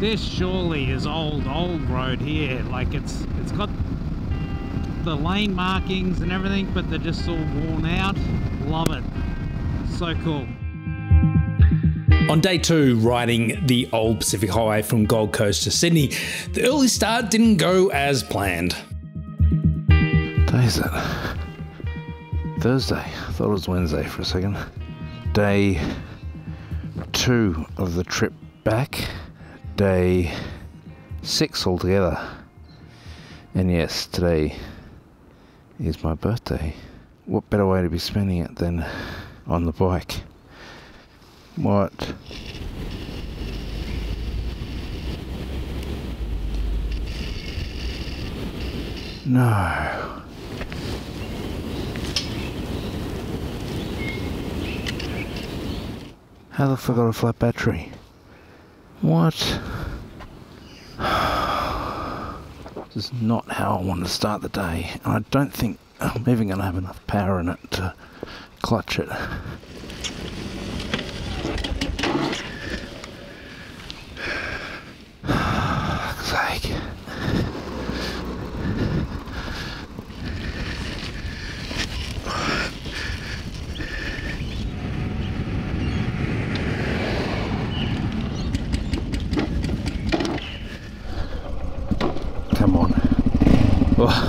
This surely is old, old road here. Like it's it's got the lane markings and everything, but they're just all worn out. Love it. So cool. On day two, riding the old Pacific Highway from Gold Coast to Sydney, the early start didn't go as planned. Day is it? Thursday. I thought it was Wednesday for a second. Day two of the trip back. Day six altogether. And yes, today is my birthday. What better way to be spending it than on the bike? What? No. How the fuck got a flat battery? What? This is not how I want to start the day, and I don't think I'm even going to have enough power in it to clutch it.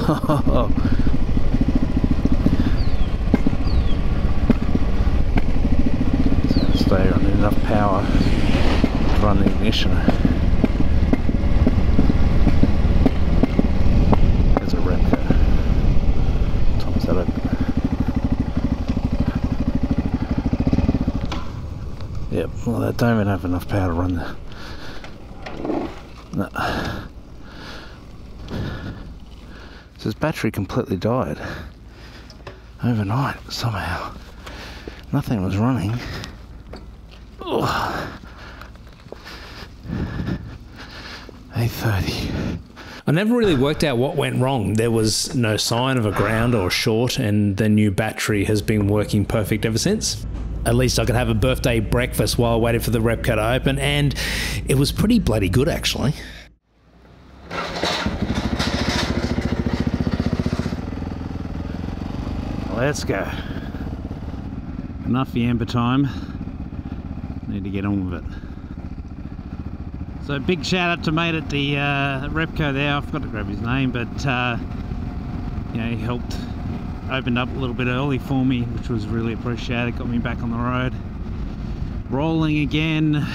Stay on enough power to run the ignition. A. Tom's that. Yep, well, I don't even have enough power to run the. No. So his battery completely died overnight somehow. Nothing was running. Ugh. 8.30. I never really worked out what went wrong. There was no sign of a ground or short, and the new battery has been working perfect ever since. At least I could have a birthday breakfast while I waited for the Repco to open, and it was pretty bloody good actually. Let's go. Enough Yamba time. Need to get on with it. So big shout out to mate at the uh, Repco there. I forgot to grab his name, but uh, you know he helped opened up a little bit early for me, which was really appreciated. Got me back on the road, rolling again.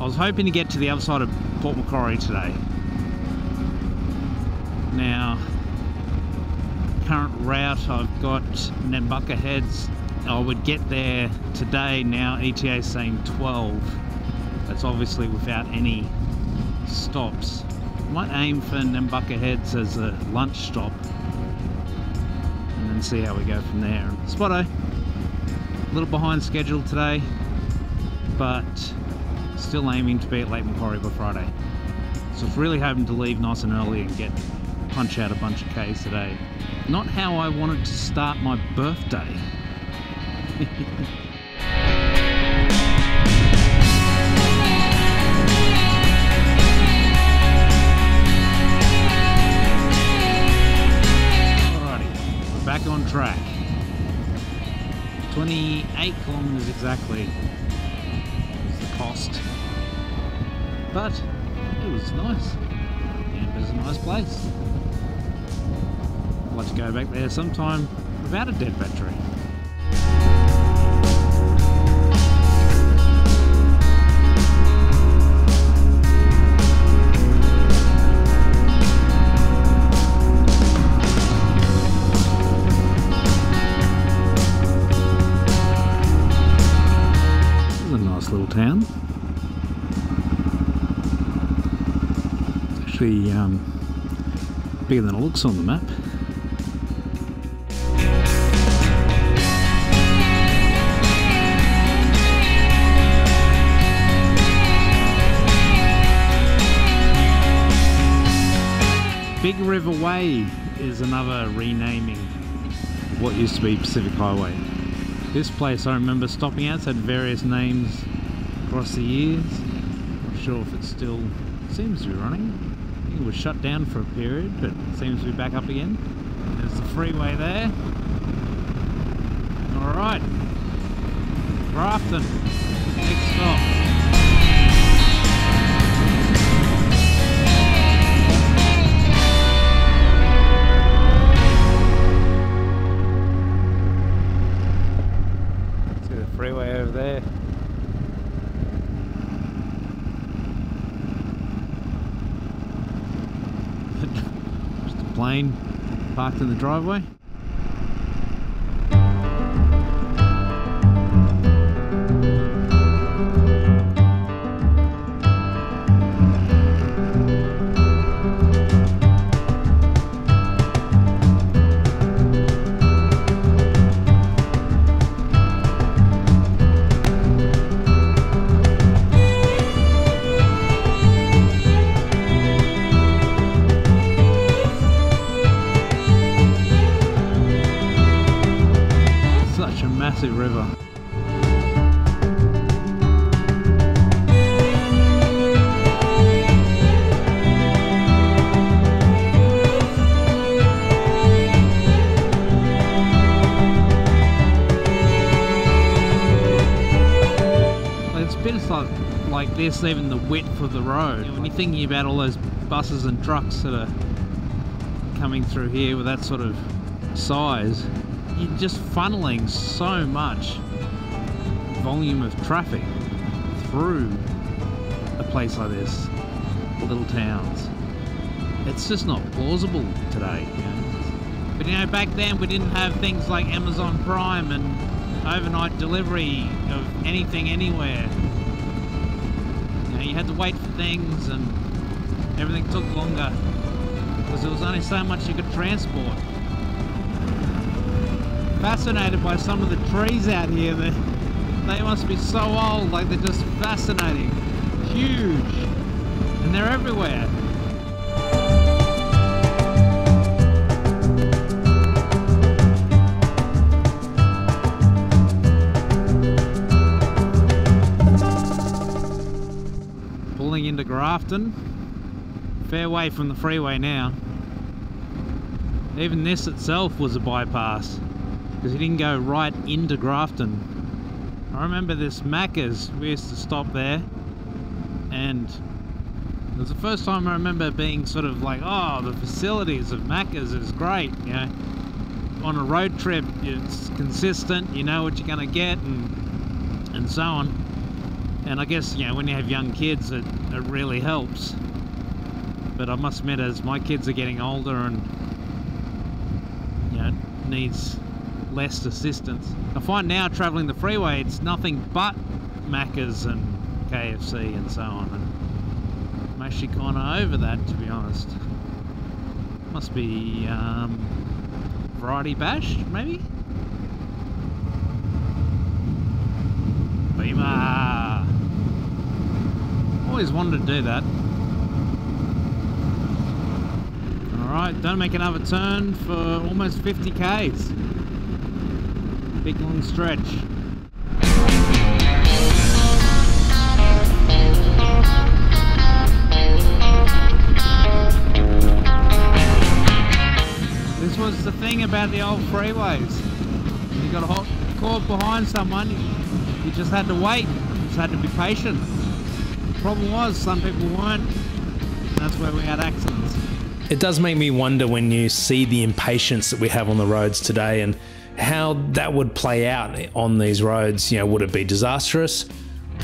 I was hoping to get to the other side of Port Macquarie today. Now, current route I've got Nambucca Heads. I would get there today. Now ETA saying 12. That's obviously without any stops. Might aim for Nambucca Heads as a lunch stop and then see how we go from there. Spotto, a little behind schedule today, but still aiming to be at Lake Macquarie by Friday. So it's really hoping to leave nice and early and get punch out a bunch of Ks today. Not how I wanted to start my birthday. Back on track. 28 kilometers exactly was the cost. But it was nice. Nice place. I'd like to go back there sometime without a dead battery. Little town. It's actually um, bigger than it looks on the map. Big River Way is another renaming of what used to be Pacific Highway. This place I remember stopping at, had various names across the years. Not sure if it still seems to be running. It was shut down for a period, but seems to be back up again. There's the freeway there. Alright. Grafton. Next stop. See the freeway over there. Plane parked in the driveway. Massive river. It's been like, like this, even the width of the road. When you're thinking about all those buses and trucks that are coming through here with that sort of size, you're just funneling so much volume of traffic through a place like this, little towns. It's just not plausible today. You know? But you know, back then we didn't have things like Amazon Prime and overnight delivery of anything anywhere. You know, you had to wait for things and everything took longer because there was only so much you could transport fascinated by some of the trees out here. They, they must be so old, like they're just fascinating. Huge. And they're everywhere. Pulling into Grafton. Fair way from the freeway now. Even this itself was a bypass because he didn't go right into Grafton. I remember this Macca's, we used to stop there and it was the first time I remember being sort of like, oh, the facilities of Macca's is great, you know. On a road trip, it's consistent, you know what you're going to get and, and so on. And I guess, you know, when you have young kids, it, it really helps. But I must admit, as my kids are getting older and, you know, needs less assistance. I find now travelling the freeway, it's nothing but Macca's and KFC and so on. And I'm actually kind of over that, to be honest. Must be um, Variety Bash, maybe? Beamer! Always wanted to do that. Alright, don't make another turn for almost 50 k's. Big long stretch. This was the thing about the old freeways. You got a caught behind someone, you just had to wait. You just had to be patient. The problem was some people weren't. That's where we had accidents. It does make me wonder when you see the impatience that we have on the roads today and how that would play out on these roads. You know, would it be disastrous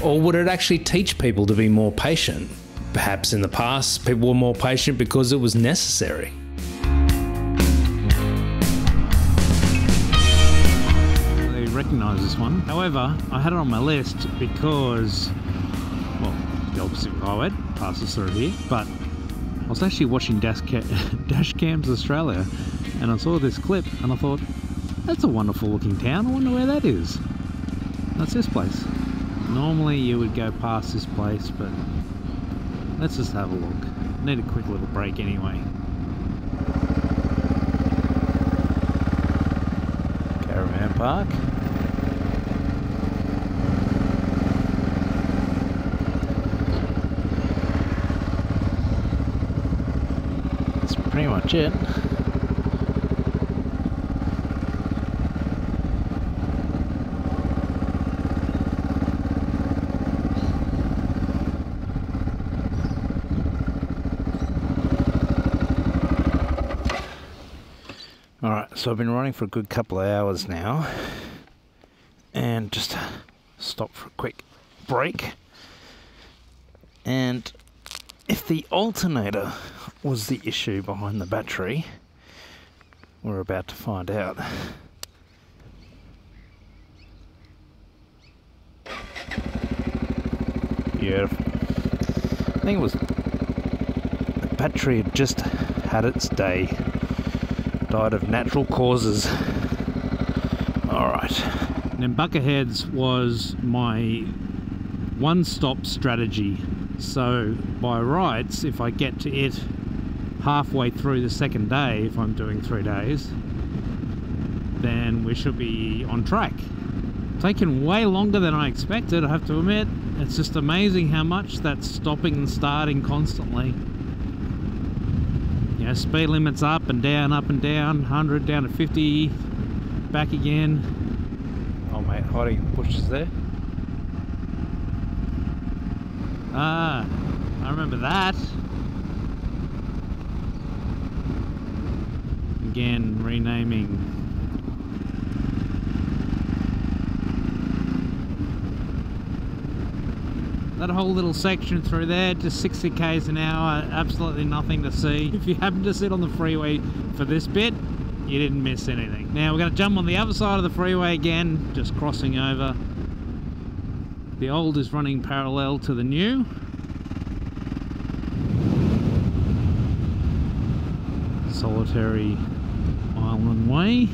or would it actually teach people to be more patient? Perhaps in the past, people were more patient because it was necessary. They recognise this one. However, I had it on my list because, well, the opposite highway passes through here, but I was actually watching Dash, Dash Cams Australia and I saw this clip and I thought, that's a wonderful looking town. I wonder where that is. That's this place. Normally you would go past this place, but let's just have a look. Need a quick little break anyway. Caravan Park. That's pretty much it. So I've been running for a good couple of hours now and just stop for a quick break. And if the alternator was the issue behind the battery, we're about to find out. Beautiful. I think it was the battery had just had its day. Died of natural causes. Alright. Nambucca Heads was my one-stop strategy. So by rights, if I get to it halfway through the second day, if I'm doing three days, then we should be on track. Taken way longer than I expected, I have to admit. It's just amazing how much that's stopping and starting constantly. Speed limits up and down, up and down, 100 down to 50, back again. Oh mate, hiding bushes there. Ah, I remember that. Again, renaming. That whole little section through there, just 60 k's an hour, absolutely nothing to see. If you happen to sit on the freeway for this bit, you didn't miss anything. Now we're going to jump on the other side of the freeway again, just crossing over. The old is running parallel to the new. Solitary Island Way.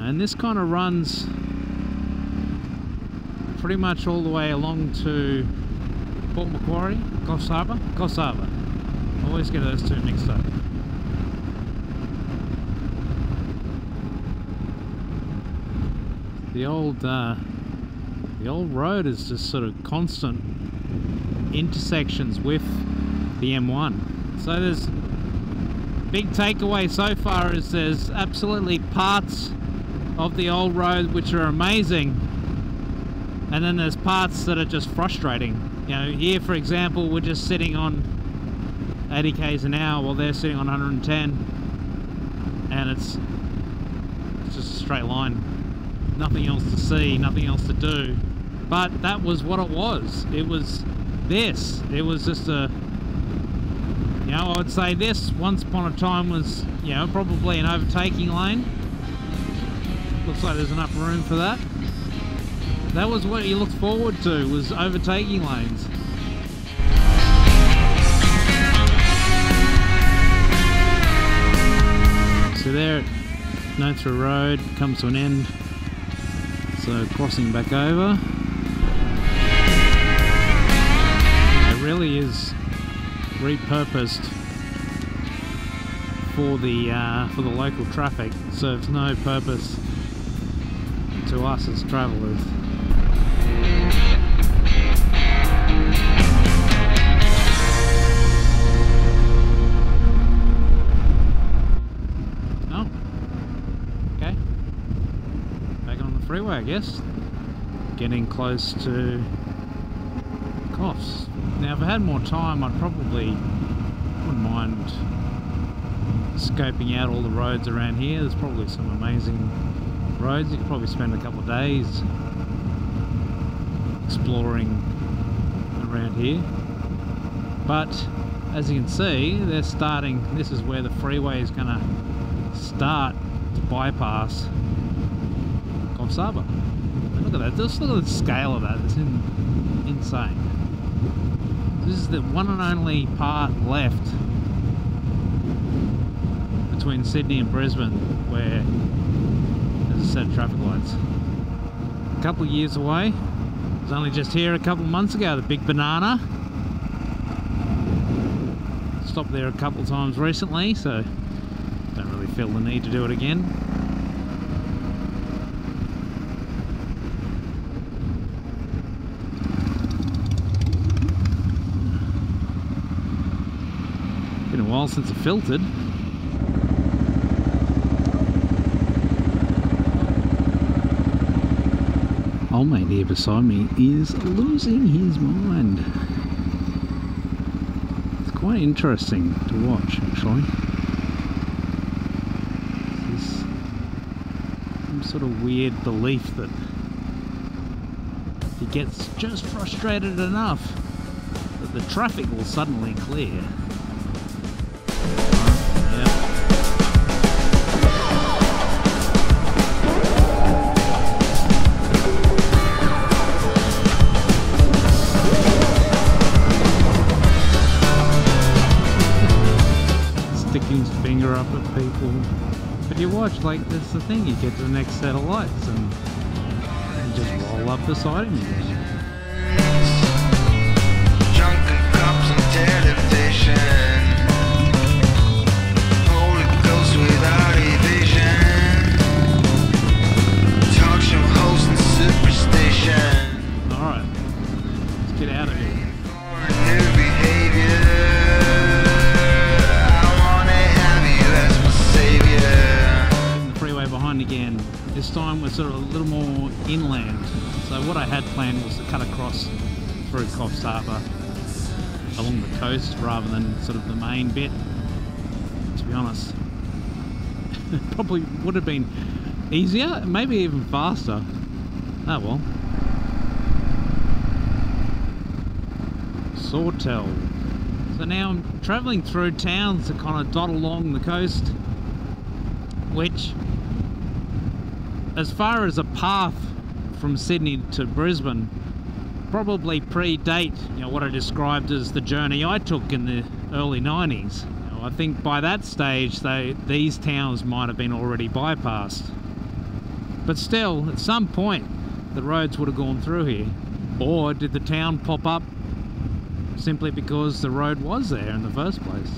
And this kind of runs pretty much all the way along to Port Macquarie, Coffs Harbour, Coffs Harbour. Always get those two mixed up. The old uh, the old road is just sort of constant intersections with the M1. So there's big takeaway so far is there's absolutely parts of the old road which are amazing and then there's parts that are just frustrating. You know, here for example we're just sitting on 80 k's an hour while they're sitting on 110 and it's, it's just a straight line. Nothing else to see, nothing else to do but that was what it was. It was this. It was just a, you know, I would say this once upon a time was, you know, probably an overtaking lane. Looks like there's enough room for that. That was what he looked forward to, was overtaking lanes. So there, Northra Road comes to an end. So crossing back over. It really is repurposed for the uh, for the local traffic. Serves no purpose to us as travellers. Freeway, I guess. Getting close to Coffs. Now, if I had more time, I'd probably wouldn't mind scoping out all the roads around here. There's probably some amazing roads. You could probably spend a couple of days exploring around here. But as you can see, they're starting. This is where the freeway is going to start to bypass Coffs Look at that! Just look at the scale of that. It's in, insane. This is the one and only part left between Sydney and Brisbane where there's a set of traffic lights. A couple of years away. Was only just here a couple of months ago, the Big Banana. Stopped there a couple of times recently, so don't really feel the need to do it again. Been a while since I filtered. Old mate here beside me is losing his mind. It's quite interesting to watch, actually. This some sort of weird belief that he gets just frustrated enough that the traffic will suddenly clear. Watch, like, that's the thing, you get to the next set of lights and just roll up beside him again. Time we're sort of a little more inland. So what I had planned was to cut across through Coffs Harbour along the coast rather than sort of the main bit. To be honest, probably would have been easier, maybe even faster. Oh well. Sawtell. So now I'm travelling through towns that kind of dot along the coast, which, as far as a path from Sydney to Brisbane, probably predate you know what I described as the journey I took in the early 90s. You know, I think by that stage, they these towns might have been already bypassed. But still, at some point, the roads would have gone through here. Or did the town pop up simply because the road was there in the first place?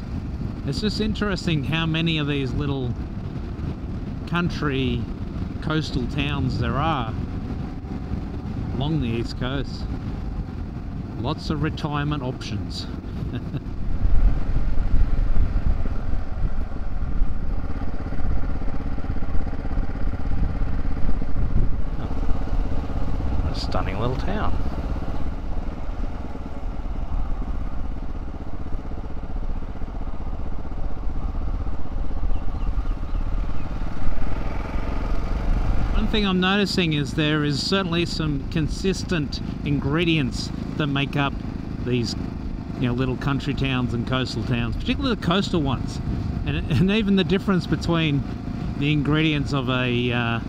It's just interesting how many of these little country coastal towns there are along the east coast. Lots of retirement options. A stunning little town. Thing I'm noticing is there is certainly some consistent ingredients that make up these you know little country towns and coastal towns, particularly the coastal ones, and, and even the difference between the ingredients of a uh,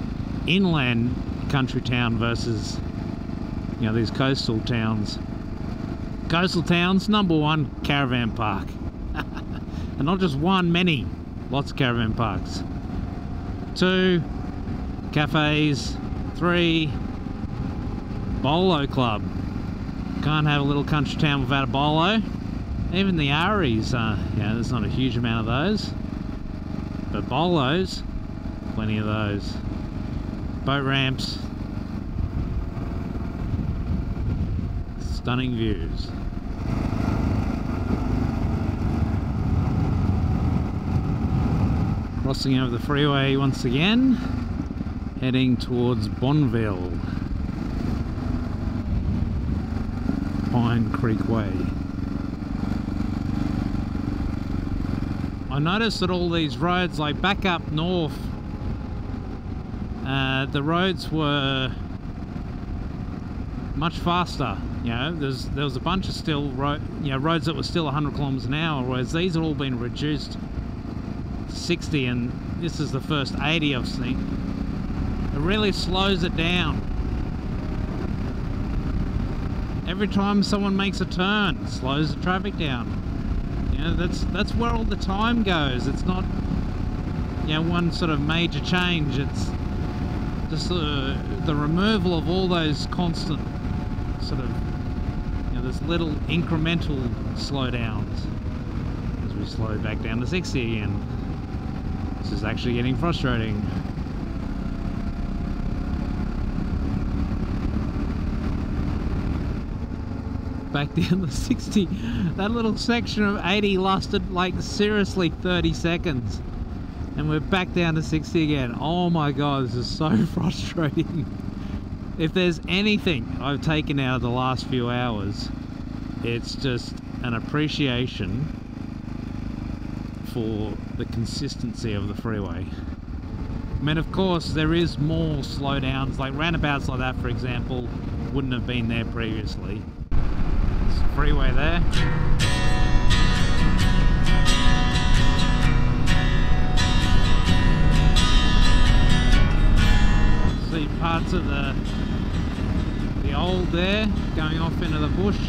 inland country town versus you know these coastal towns. Coastal towns, number one, caravan park, and not just one, many, lots of caravan parks. Two, cafes. Three, bolo club. Can't have a little country town without a bolo. Even the Aries, uh, yeah, there's not a huge amount of those. But bolos, plenty of those. Boat ramps. Stunning views. Crossing over the freeway once again, heading towards Bonville. Pine Creek Way. I noticed that all these roads, like back up north, uh, the roads were much faster. You know, there's there was a bunch of still road, you know, roads that were still 100 kilometers an hour, whereas these have all been reduced to 60, and this is the first 80 I've seen. It really slows it down. Every time someone makes a turn, it slows the traffic down. You know, that's that's where all the time goes. It's not, you know, one sort of major change. It's just uh, the removal of all those constant sort of, you know, there's little incremental slowdowns as we slow back down to 60 again. This is actually getting frustrating. Back down to 60. That little section of 80 lasted like seriously 30 seconds. And we're back down to 60 again. Oh my god, this is so frustrating. if there's anything I've taken out of the last few hours, it's just an appreciation for the consistency of the freeway. I mean, of course, there is more slowdowns, like roundabouts like that, for example, wouldn't have been there previously. Freeway there. See parts of the the old there going off into the bush.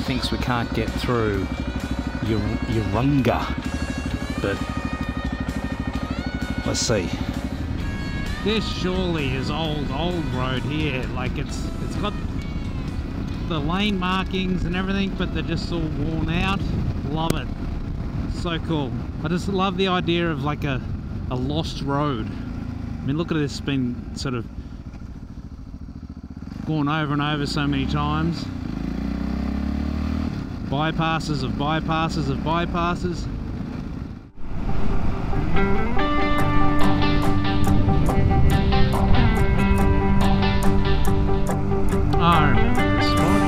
Thinks we can't get through Ur- Urunga, but let's see. This surely is old, old road here. Like it's, it's got the lane markings and everything, but they're just all worn out. Love it. So cool. I just love the idea of like a, a lost road. I mean, look at this, it's been sort of gone over and over so many times. Bypasses of bypasses of bypasses. Ah, I remember this spot.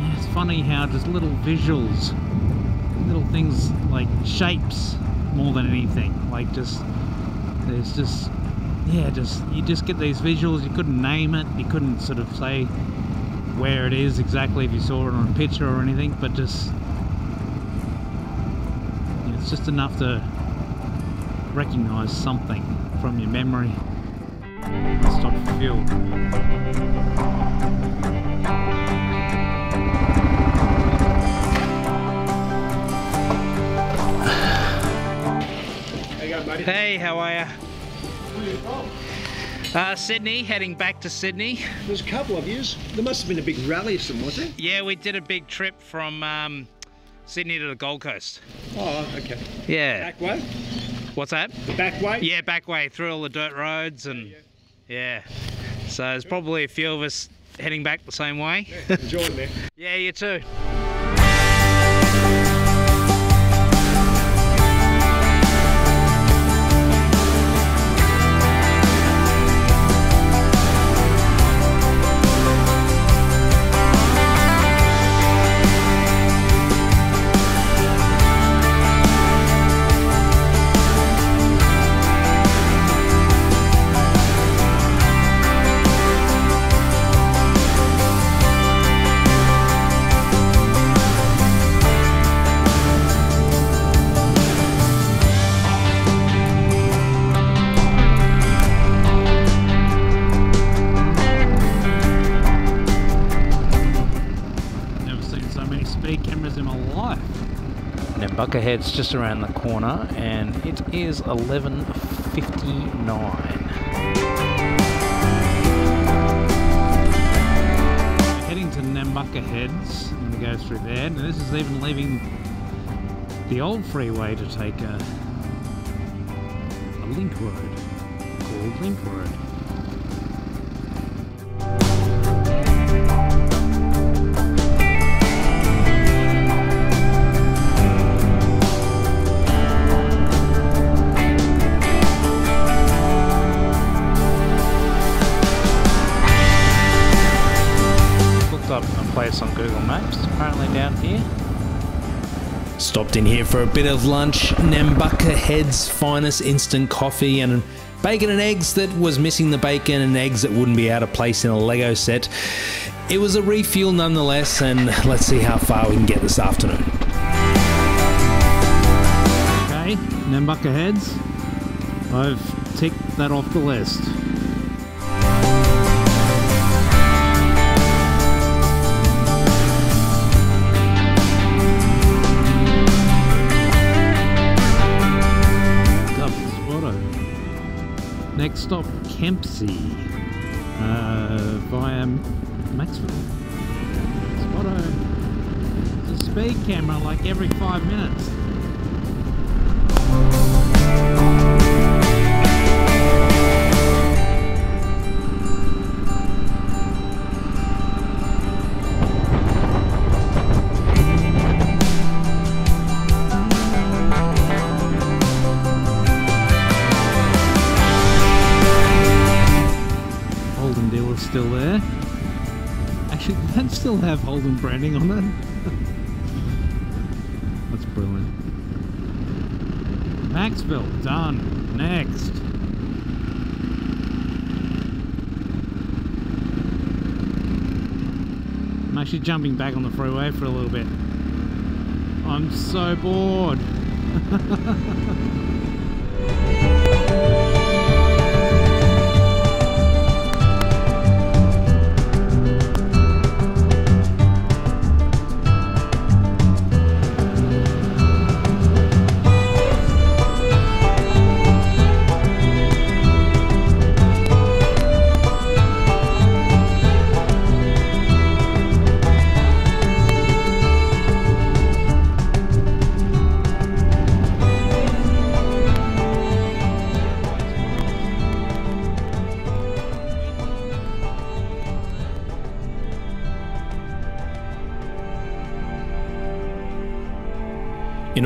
Yeah, it's funny how just little visuals, little things like shapes more than anything. Like just, there's just, yeah, just, you just get these visuals, you couldn't name it, you couldn't sort of say where it is exactly if you saw it on a picture or anything, but just, it's just enough to recognize something from your memory. Stop fuel. Hey, how are ya? Uh, Sydney, heading back to Sydney. There's a couple of yous. There must have been a big rally something, was it? Yeah, we did a big trip from um, Sydney to the Gold Coast. Oh, okay. Yeah. Back way? What's that? The back way? Yeah, back way through all the dirt roads and yeah. So there's probably a few of us heading back the same way. Enjoy it, man. Yeah, you too. Nambucca Head's just around the corner, and it is 11:59. We're heading to Nambucca Heads. Going to go through there. And this is even leaving the old freeway to take a, a link road called Link Road. Stopped in here for a bit of lunch. Nambucca Head's finest instant coffee and bacon and eggs that was missing the bacon and eggs that wouldn't be out of place in a Lego set. It was a refuel nonetheless, and let's see how far we can get this afternoon. Okay, Nambucca Heads. I've ticked that off the list. Stop, Kempsey. Uh, via Macksville. Spotto. It's a speed camera like every five minutes. Still have Holden branding on it. That's brilliant. Macksville, done. Next. I'm actually jumping back on the freeway for a little bit. I'm so bored.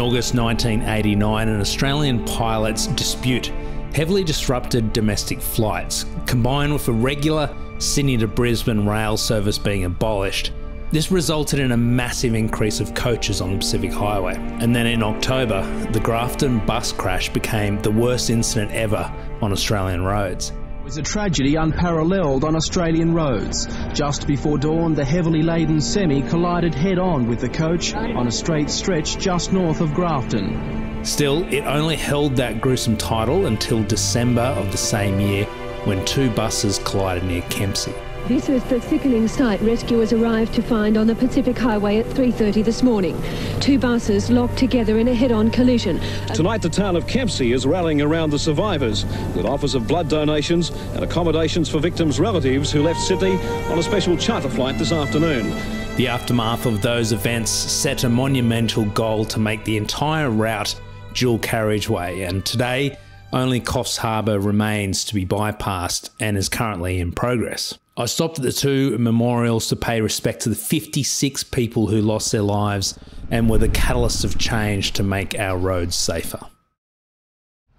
August 1989, an Australian pilot's dispute heavily disrupted domestic flights, combined with a regular Sydney to Brisbane rail service being abolished. This resulted in a massive increase of coaches on the Pacific Highway. And then in October, the Grafton bus crash became the worst incident ever on Australian roads. It was a tragedy unparalleled on Australian roads. Just before dawn, the heavily laden semi collided head on with the coach on a straight stretch just north of Grafton. Still, it only held that gruesome title until December of the same year when two buses collided near Kempsey. This is the sickening sight rescuers arrived to find on the Pacific Highway at 3.30 this morning. Two buses locked together in a head-on collision. Tonight, the town of Kempsey is rallying around the survivors with offers of blood donations and accommodations for victims' relatives who left Sydney on a special charter flight this afternoon. The aftermath of those events set a monumental goal to make the entire route dual carriageway, and today only Coffs Harbour remains to be bypassed and is currently in progress. I stopped at the two memorials to pay respect to the 56 people who lost their lives and were the catalyst of change to make our roads safer.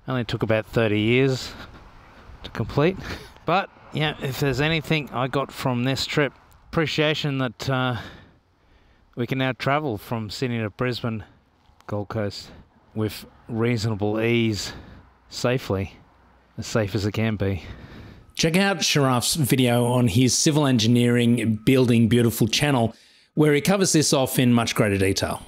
Only took about 30 years to complete. But, yeah, if there's anything I got from this trip, appreciation that uh, we can now travel from Sydney to Brisbane, Gold Coast, with reasonable ease, safely, as safe as it can be. Check out Sharaf's video on his civil engineering building beautiful channel, where he covers this off in much greater detail.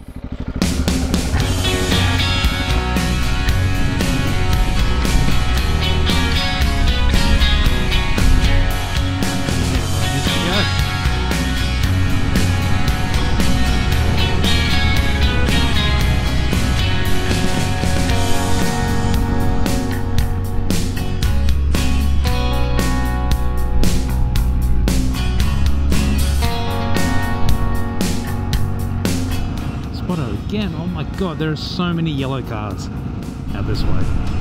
Again. Oh my god, there are so many yellow cars out this way.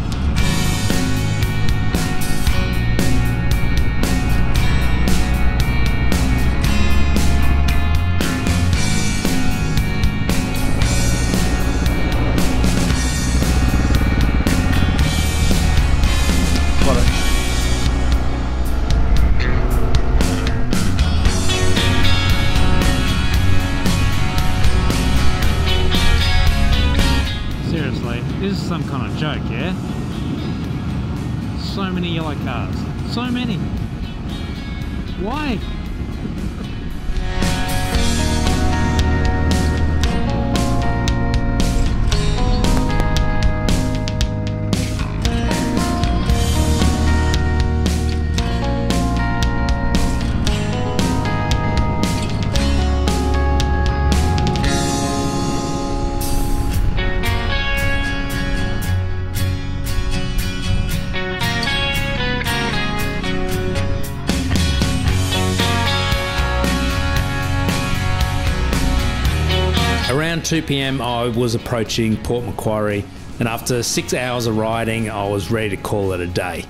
2 pm, I was approaching Port Macquarie, and after six hours of riding, I was ready to call it a day.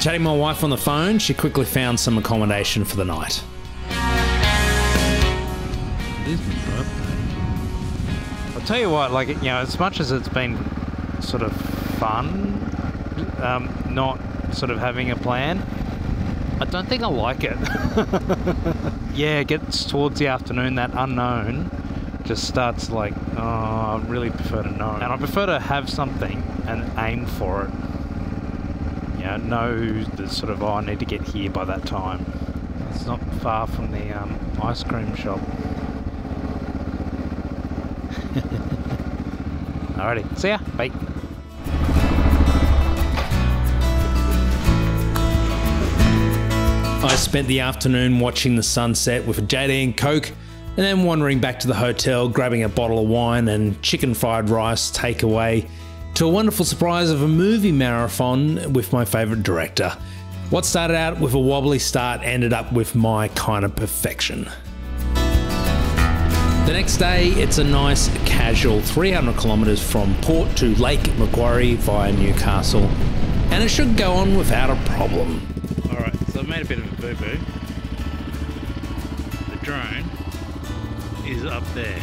Chatting my wife on the phone, she quickly found some accommodation for the night. I'll tell you what, like, you know, as much as it's been sort of fun, um, not sort of having a plan, I don't think I like it. yeah, it gets towards the afternoon, that unknown just starts like, oh, I really prefer to know. And I prefer to have something and aim for it. You know, know that sort of, oh, I need to get here by that time. It's not far from the um, ice cream shop. Alrighty, see ya. Bye. I spent the afternoon watching the sunset with a JD and Coke, and then wandering back to the hotel, grabbing a bottle of wine and chicken fried rice takeaway, to a wonderful surprise of a movie marathon with my favourite director. What started out with a wobbly start ended up with my kind of perfection. The next day, it's a nice casual 300 kilometres from port to Lake Macquarie via Newcastle, and it should go on without a problem. Alright, so I've made a bit of a boo boo. The drone is up there.